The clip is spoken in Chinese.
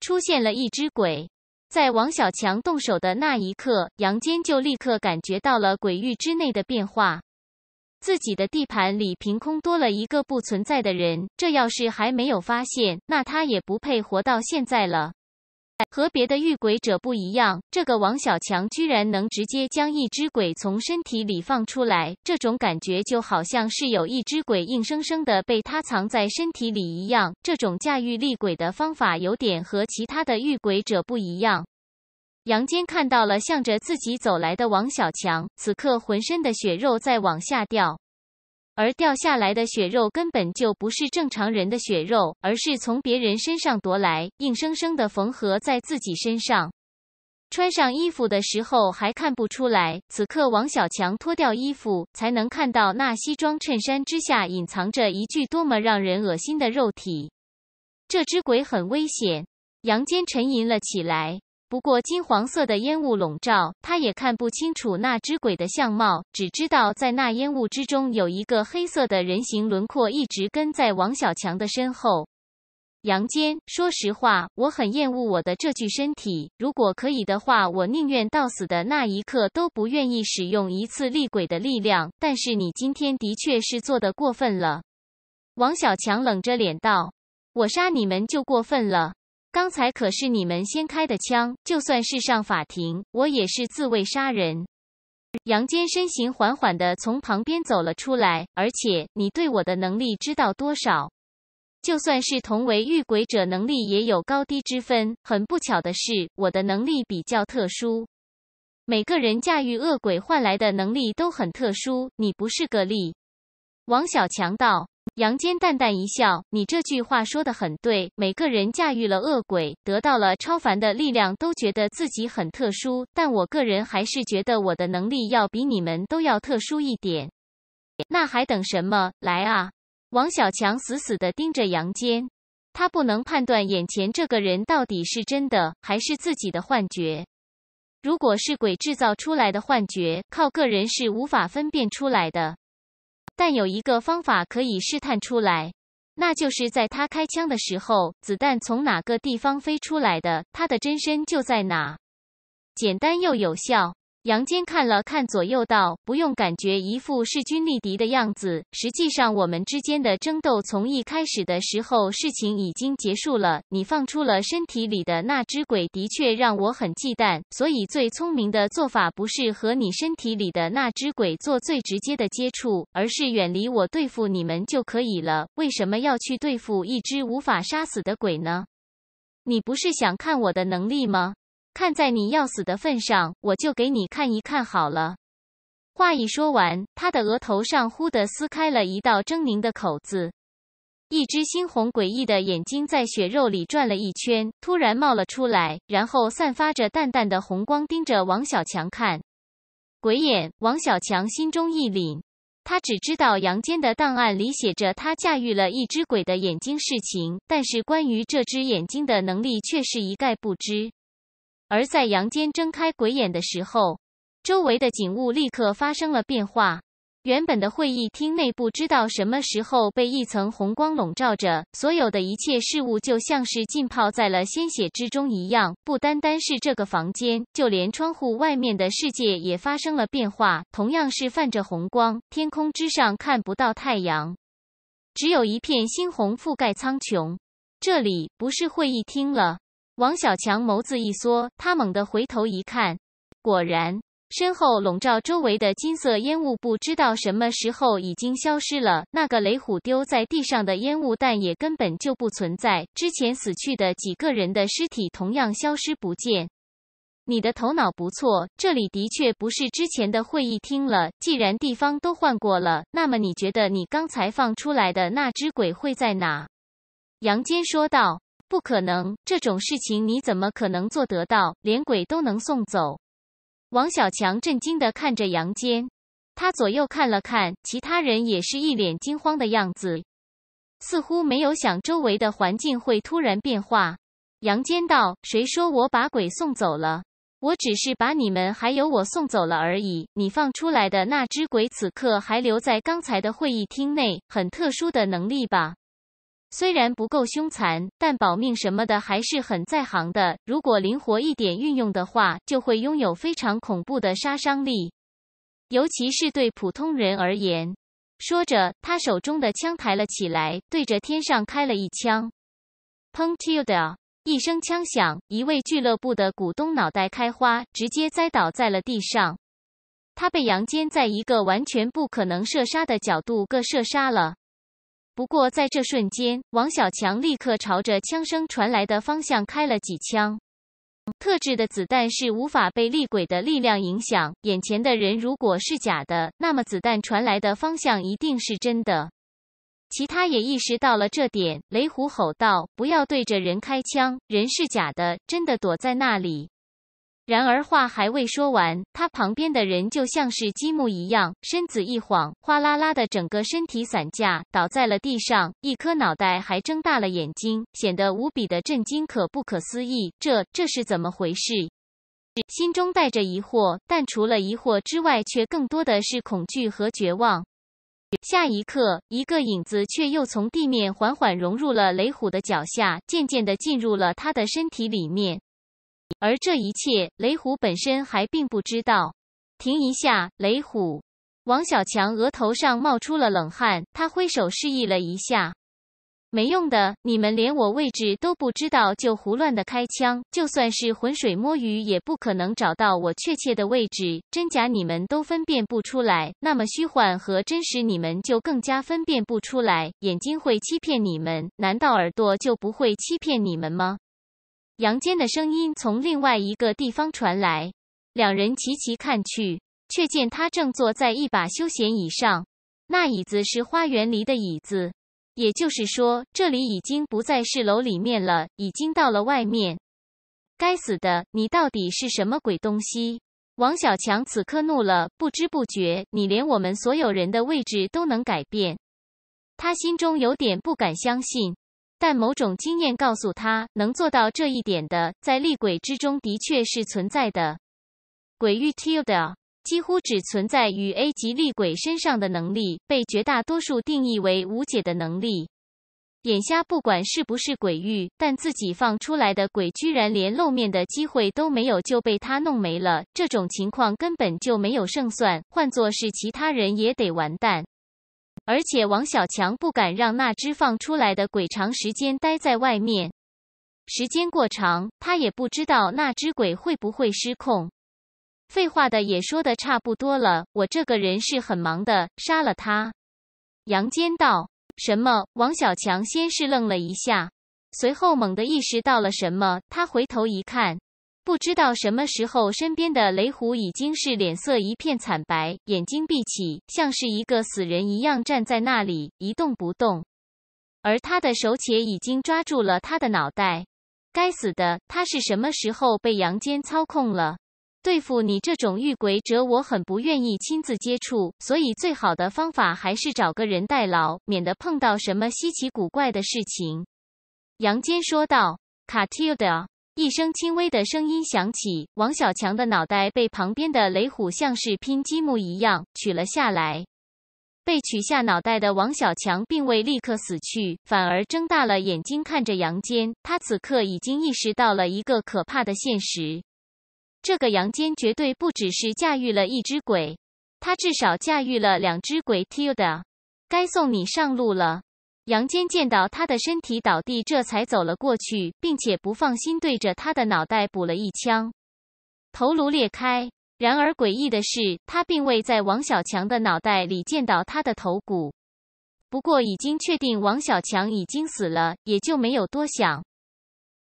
出现了一只鬼。在王小强动手的那一刻，杨坚就立刻感觉到了鬼域之内的变化。自己的地盘里凭空多了一个不存在的人，这要是还没有发现，那他也不配活到现在了。和别的遇鬼者不一样，这个王小强居然能直接将一只鬼从身体里放出来，这种感觉就好像是有一只鬼硬生生的被他藏在身体里一样。这种驾驭厉鬼的方法有点和其他的遇鬼者不一样。杨坚看到了向着自己走来的王小强，此刻浑身的血肉在往下掉。而掉下来的血肉根本就不是正常人的血肉，而是从别人身上夺来，硬生生的缝合在自己身上。穿上衣服的时候还看不出来，此刻王小强脱掉衣服，才能看到那西装衬衫之下隐藏着一具多么让人恶心的肉体。这只鬼很危险，杨坚沉吟了起来。不过金黄色的烟雾笼罩，他也看不清楚那只鬼的相貌，只知道在那烟雾之中有一个黑色的人形轮廓一直跟在王小强的身后。杨坚，说实话，我很厌恶我的这具身体。如果可以的话，我宁愿到死的那一刻都不愿意使用一次厉鬼的力量。但是你今天的确是做的过分了。王小强冷着脸道：“我杀你们就过分了。”刚才可是你们先开的枪，就算是上法庭，我也是自卫杀人。杨坚身形缓缓的从旁边走了出来，而且你对我的能力知道多少？就算是同为遇鬼者，能力也有高低之分。很不巧的是，我的能力比较特殊。每个人驾驭恶鬼换来的能力都很特殊，你不是个例。王小强道。杨坚淡淡一笑：“你这句话说的很对。每个人驾驭了恶鬼，得到了超凡的力量，都觉得自己很特殊。但我个人还是觉得我的能力要比你们都要特殊一点。那还等什么？来啊！”王小强死死地盯着杨坚，他不能判断眼前这个人到底是真的还是自己的幻觉。如果是鬼制造出来的幻觉，靠个人是无法分辨出来的。但有一个方法可以试探出来，那就是在他开枪的时候，子弹从哪个地方飞出来的，他的真身就在哪，简单又有效。杨坚看了看左右，道：“不用感觉一副势均力敌的样子。实际上，我们之间的争斗从一开始的时候，事情已经结束了。你放出了身体里的那只鬼，的确让我很忌惮。所以，最聪明的做法不是和你身体里的那只鬼做最直接的接触，而是远离我，对付你们就可以了。为什么要去对付一只无法杀死的鬼呢？你不是想看我的能力吗？”看在你要死的份上，我就给你看一看好了。话一说完，他的额头上忽地撕开了一道狰狞的口子，一只猩红诡异的眼睛在血肉里转了一圈，突然冒了出来，然后散发着淡淡的红光，盯着王小强看。鬼眼，王小强心中一凛，他只知道杨坚的档案里写着他驾驭了一只鬼的眼睛事情，但是关于这只眼睛的能力却是一概不知。而在杨坚睁开鬼眼的时候，周围的景物立刻发生了变化。原本的会议厅内不知道什么时候被一层红光笼罩着，所有的一切事物就像是浸泡在了鲜血之中一样。不单单是这个房间，就连窗户外面的世界也发生了变化，同样是泛着红光。天空之上看不到太阳，只有一片猩红覆盖苍穹。这里不是会议厅了。王小强眸子一缩，他猛地回头一看，果然，身后笼罩周围的金色烟雾不知道什么时候已经消失了。那个雷虎丢在地上的烟雾弹也根本就不存在。之前死去的几个人的尸体同样消失不见。你的头脑不错，这里的确不是之前的会议厅了。既然地方都换过了，那么你觉得你刚才放出来的那只鬼会在哪？杨坚说道。不可能，这种事情你怎么可能做得到？连鬼都能送走？王小强震惊的看着杨坚，他左右看了看，其他人也是一脸惊慌的样子，似乎没有想周围的环境会突然变化。杨坚道：“谁说我把鬼送走了？我只是把你们还有我送走了而已。你放出来的那只鬼，此刻还留在刚才的会议厅内，很特殊的能力吧？”虽然不够凶残，但保命什么的还是很在行的。如果灵活一点运用的话，就会拥有非常恐怖的杀伤力，尤其是对普通人而言。说着，他手中的枪抬了起来，对着天上开了一枪。砰！的一声枪响，一位俱乐部的股东脑袋开花，直接栽倒在了地上。他被杨坚在一个完全不可能射杀的角度各射杀了。不过在这瞬间，王小强立刻朝着枪声传来的方向开了几枪。特制的子弹是无法被厉鬼的力量影响。眼前的人如果是假的，那么子弹传来的方向一定是真的。其他也意识到了这点，雷虎吼道：“不要对着人开枪，人是假的，真的躲在那里。”然而话还未说完，他旁边的人就像是积木一样，身子一晃，哗啦啦的整个身体散架，倒在了地上，一颗脑袋还睁大了眼睛，显得无比的震惊，可不可思议。这这是怎么回事？心中带着疑惑，但除了疑惑之外，却更多的是恐惧和绝望。下一刻，一个影子却又从地面缓缓融入了雷虎的脚下，渐渐的进入了他的身体里面。而这一切，雷虎本身还并不知道。停一下，雷虎！王小强额头上冒出了冷汗，他挥手示意了一下。没用的，你们连我位置都不知道就胡乱的开枪，就算是浑水摸鱼也不可能找到我确切的位置，真假你们都分辨不出来，那么虚幻和真实你们就更加分辨不出来。眼睛会欺骗你们，难道耳朵就不会欺骗你们吗？杨坚的声音从另外一个地方传来，两人齐齐看去，却见他正坐在一把休闲椅上，那椅子是花园里的椅子。也就是说，这里已经不再是楼里面了，已经到了外面。该死的，你到底是什么鬼东西？王小强此刻怒了，不知不觉，你连我们所有人的位置都能改变。他心中有点不敢相信，但某种经验告诉他，能做到这一点的，在厉鬼之中的确是存在的。鬼域 Tilda。几乎只存在于 A 级厉鬼身上的能力，被绝大多数定义为无解的能力。眼瞎不管是不是鬼域，但自己放出来的鬼居然连露面的机会都没有，就被他弄没了。这种情况根本就没有胜算，换作是其他人也得完蛋。而且王小强不敢让那只放出来的鬼长时间待在外面，时间过长，他也不知道那只鬼会不会失控。废话的也说的差不多了，我这个人是很忙的，杀了他。杨坚道：“什么？”王小强先是愣了一下，随后猛地意识到了什么，他回头一看，不知道什么时候，身边的雷虎已经是脸色一片惨白，眼睛闭起，像是一个死人一样站在那里一动不动，而他的手且已经抓住了他的脑袋。该死的，他是什么时候被杨坚操控了？对付你这种遇鬼者，我很不愿意亲自接触，所以最好的方法还是找个人代劳，免得碰到什么稀奇古怪的事情。”杨坚说道。卡蒂尔一声轻微的声音响起，王小强的脑袋被旁边的雷虎像是拼积木一样取了下来。被取下脑袋的王小强并未立刻死去，反而睁大了眼睛看着杨坚。他此刻已经意识到了一个可怕的现实。这个杨坚绝对不只是驾驭了一只鬼，他至少驾驭了两只鬼。Tilda，该送你上路了。杨坚见到他的身体倒地，这才走了过去，并且不放心对着他的脑袋补了一枪，头颅裂开。然而诡异的是，他并未在王小强的脑袋里见到他的头骨。不过已经确定王小强已经死了，也就没有多想。